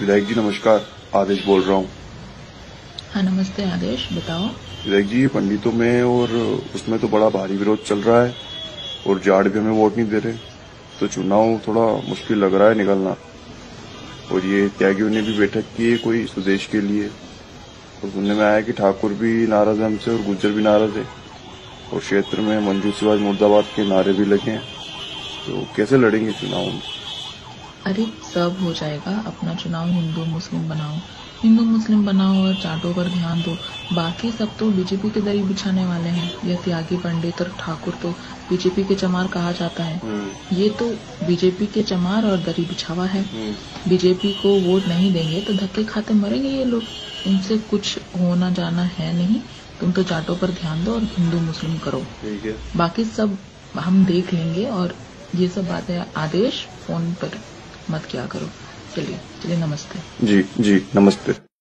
विधायक जी नमस्कार आदेश बोल रहा हूँ। हाँ नमस्ते आदेश बताओ। विधायक जी ये पंडितों में और उसमें तो बड़ा भारी विरोध चल रहा है और जाट भी हमें वोट नहीं दे रहे। तो चुनाव थोड़ा मुश्किल लग रहा है निकलना। और ये त्यागियों ने भी बैठक की है कोई स्वदेश के लिए। और सुनने में आया कि ठाकुर भी नाराज़ है हमसे और गुज्जर भी नाराज़ है। और क्षेत्र में मंजू सिवाज मुर्दाबाद के नारे भी लगे हैं। तो कैसे लड़ेंगे चुनाव में? अरे सब हो जाएगा। अपना चुनाव हिंदू मुस्लिम बनाओ। हिंदू मुस्लिम बनाओ और चाटों पर ध्यान दो। बाकी सब तो बीजेपी के दरी बिछाने वाले हैं। यह त्यागी पंडित और ठाकुर तो बीजेपी के चमार कहा जाता है। हम्म, ये तो बीजेपी के चमार और दरी बिछावा है। हम्म, बीजेपी को वोट नहीं देंगे तो धक्के खाते मरेंगे ये लोग। उनसे कुछ होना जाना है नहीं। तुम तो जाटों पर ध्यान दो और हिंदू मुस्लिम करो। बाकी सब हम देख लेंगे और ये सब बातें आदेश फ़ोन पर मत क्या करो। चलिए चलिए नमस्ते। जी जी नमस्ते।